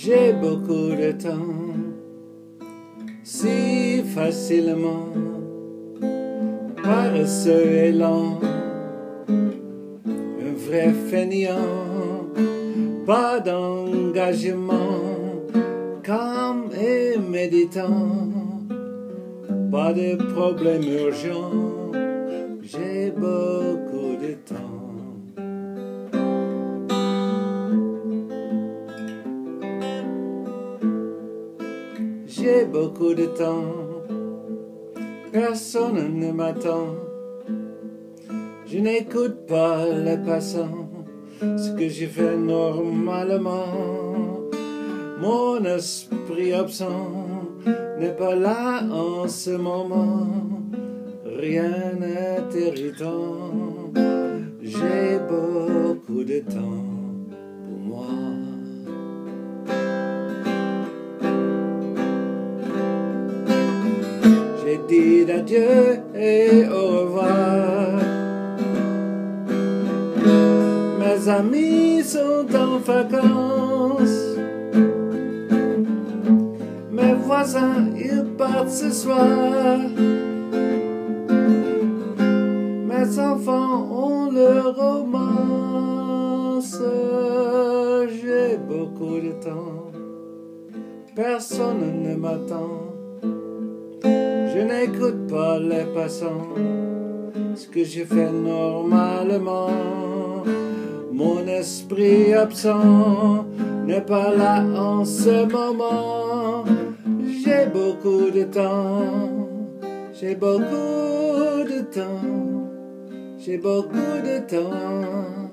J'ai beaucoup de temps, si facilement, paresseux et lent, un vrai fainéant, pas d'engagement, calme et méditant, pas de problème urgent, j'ai beaucoup J'ai beaucoup de temps, personne ne m'attend. Je n'écoute pas les passants, ce que je fais normalement. Mon esprit absent n'est pas là en ce moment. Rien n'est irritant, j'ai beaucoup de temps J'ai dit adieu et au revoir. Mes amis sont en vacances. Mes voisins, ils partent ce soir. Mes enfants ont leur romance. J'ai beaucoup de temps. Personne ne m'attend. Je n'écoute pas les passants, ce que je fais normalement. Mon esprit absent n'est pas là en ce moment. J'ai beaucoup de temps, j'ai beaucoup de temps, j'ai beaucoup de temps.